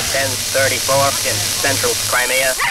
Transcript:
1034 in central Crimea.